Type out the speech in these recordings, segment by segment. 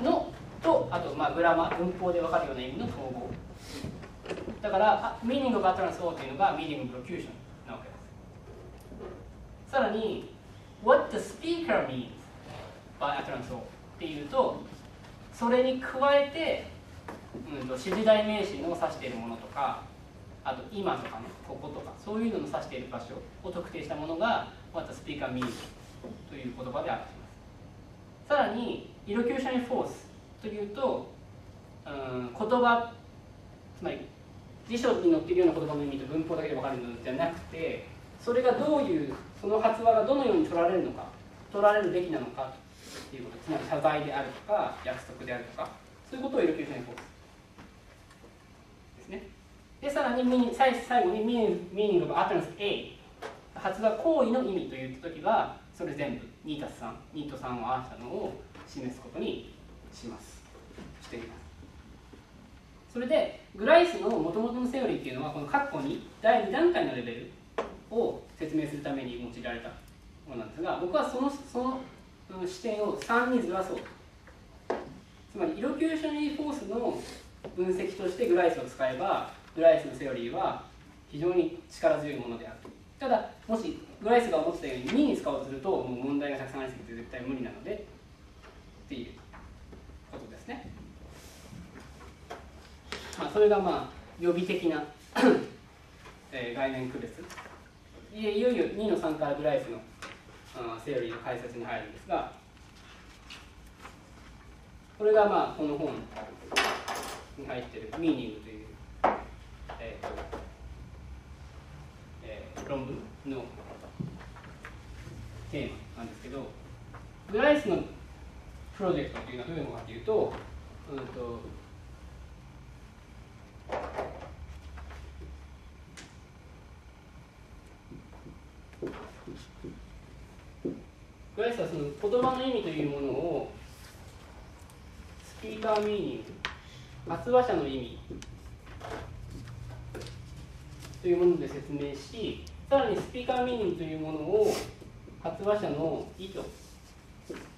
のとあとまあ grammar 文法で分かるような意味の統合。だからミーニングバトランス O というのが meaning of locution なわけです。さらに What the speaker means by utterance O っていうとそれに加えて、うん、と指示代名詞の指しているものとかあと今とかねこことかそういうのの指している場所を特定したものが What the speaker means という言葉で表します。さらに illocutionary force というと、うん、言葉つまり辞書に載っているような言葉の意味と文法だけで分かるのじゃなくてそれがどういうその発話がどのように取られるのか取られるべきなのかっていうことつまり謝罪であるとか約束であるとかそういうことを illocutionary force。ですね。でさらにミ最最後にミーニング of utterance A 発話行為の意味といった時はそれ全部2たす3 2と3を合わせたのを示すことにします。しています。それでグライスのもともとのセオリーっていうのはこの括弧に第2段階のレベルを説明するために用いられたものなんですが僕はそのその視点を3にずらそう。つまり illocutionary force の分析としてグライスを使えばグライスのセオリーは非常に力強いものである。ただもしグライスが思ってたように2に使おうとするともう問題がたくさんありすぎて絶対無理なのでっていうことですね、まあ、それがまあ予備的な えー、概念区別。いいよいよ2の3からグライスのセオリーの解説に入るんですがこれがまあこの本に入ってる「ミーニング」という、えーとえー、論文のテーマなんですけどグライスのプロジェクトというのはどういうものかというと,、うんとライスはその言葉の意味というものをスピーカーミーニング発話者の意味というもので説明しさらにスピーカーミーニングというものを発話者の意図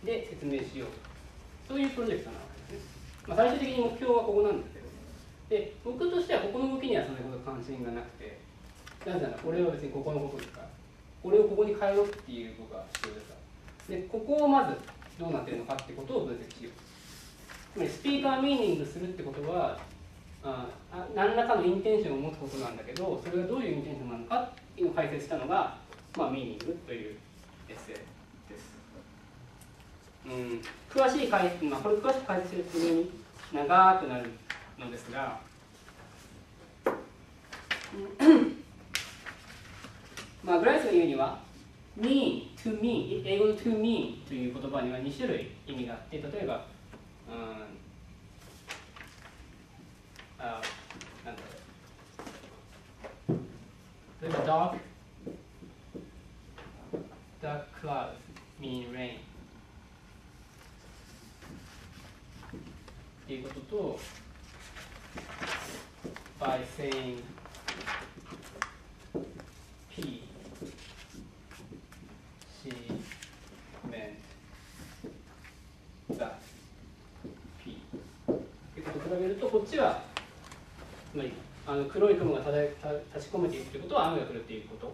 で説明しようそういうプロジェクトなわけです。ね、まあ、最終的に目標はここなんですけどで僕としてはここの動きにはそれほど関心がなくてなぜならこれは別にここのことですからこれをここに変えろっていうことが必要ですからでここをまずどうなってるのかってことを分析しよう。つまりスピーカーミーニングするってことはあ何らかのインテンションを持つことなんだけどそれがどういうインテンションなのかっていうのを解説したのが、まあ、ミーニングというエッセイです。うん、詳しい解説、まあ、これ詳しく解説するとに長くなるのですが、まあ、グライスが言うには mean to me 英語の to me という言葉には2種類意味があって例えば、うん、あなんだろう。例えば dark dark clouds mean rain っていうことと by saying P C meant that P べるとこっちはつまりあの黒い雲がただた立ち込めているということは雨が降るっていうことっ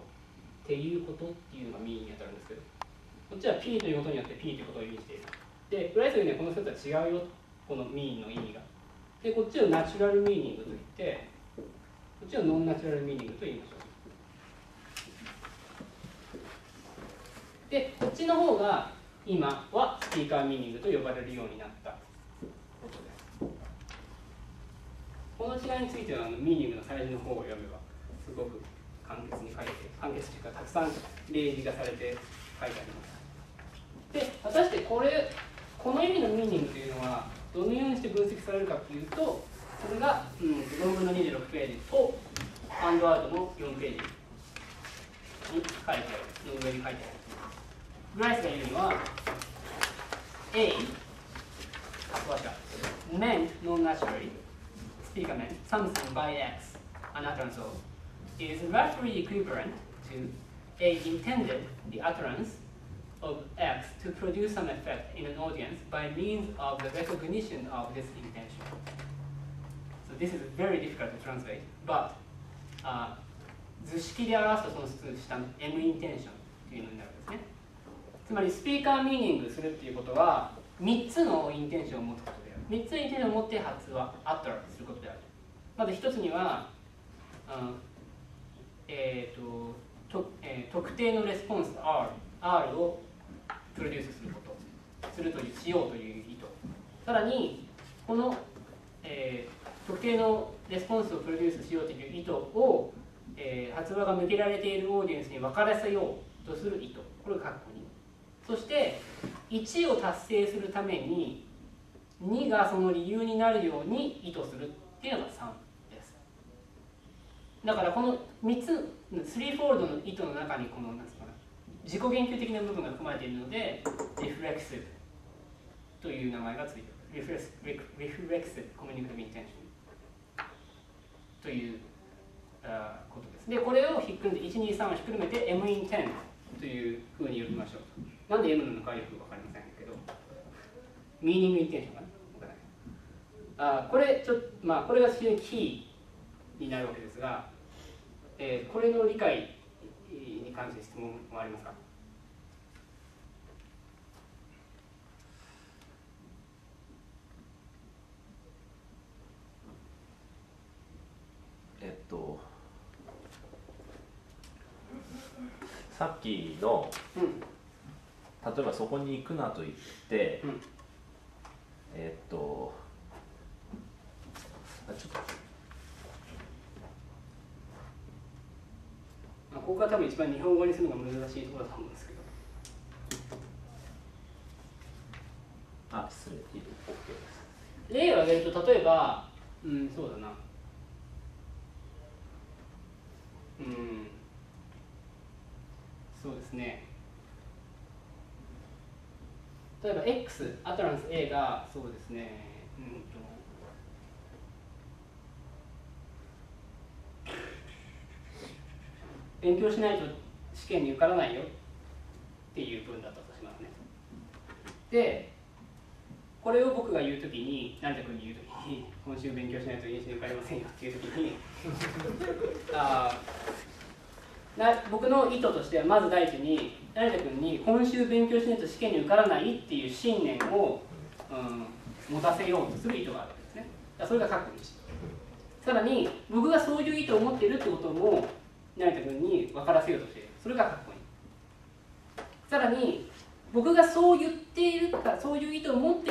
ていうことっていうのがミーに当たるんですけどこっちは P ということによって P ということを意味している。でグライスにはこの2つは違うよこのミーンの意味が。でこっちをナチュラルミーニングといってこっちをノンナチュラルミーニングと言いましょう。でこっちの方が今はスピーカーミーニングと呼ばれるようになったことですこの違いについてはあのミーニングの最初の方を読めばすごく簡潔に書いて簡潔というかたくさん例示がされて書いてありますで果たしてこれこの意味のミーニングというのはどのようにして分析されるかというとそれが、うん、論文の26ページとハンドアウトの4ページ。に書いてあるの上に書いてあるグライスが言うには A 発話者 meant non-naturally meant something by X an utterance of is roughly equivalent to A intended the utterance of X to produce some effect in an audience by means of the recognition of this intention. So this is very difficult to translate, but、uh, 図式で表すとその下の M インテンションというのになるんですね。つまりスピーカーミーニングするっていうことは3つのインテンションを持つことである。3つのインテンションを持って発話、アッターすることである。まず1つには、うんえーととえー、特定のレスポンス R, R をプロデュースすること。するというしようという意図。さらにこの、えー、特定のレスポンスをプロデュースしようという意図を、えー、発話が向けられているオーディエンスに分からせようとする意図。これが括弧2そして1を達成するために2がその理由になるように意図するっていうのが3です。だからこの3つ3フォールドの意図の中にこのなんですか自己言及的な部分が含まれているので reflexive という名前がついている reflexive communicative intention ということです。でこれをひっくるんで123をひっくるめて M in 10というふうに呼びましょうなんで M なのかよく分かりませんミーニングインテンションかなあこれちょまあこれが非常にキーになるわけですが、えー、これの理解に関して質問はありますか？えっとさっきの、うん、例えばそこに行くなと言って、うん、えっとあちょっと多分一番日本語にするのが難しいところだと思うんですけど。あ失礼。OK です。例を挙げると例えばうんそうだな。うんそうですね。例えば X アトランス A がそうですね。うんと勉強しないと試験に受からないよ。っていう文だったとしますね。でこれを僕が言うときに成田君に言うときに今週勉強しないと飲酒に受かりませんよっていうときに あな僕の意図としてはまず第一に成田君に今週勉強しないと試験に受からないっていう信念を、うん、持たせようとする意図があるわけですね。それが確認してさらに僕がそういう意図を持っているってことも成田君に分からせようとしてそれがかっこいい。さらに僕がそう言っているかそういう意図を持っている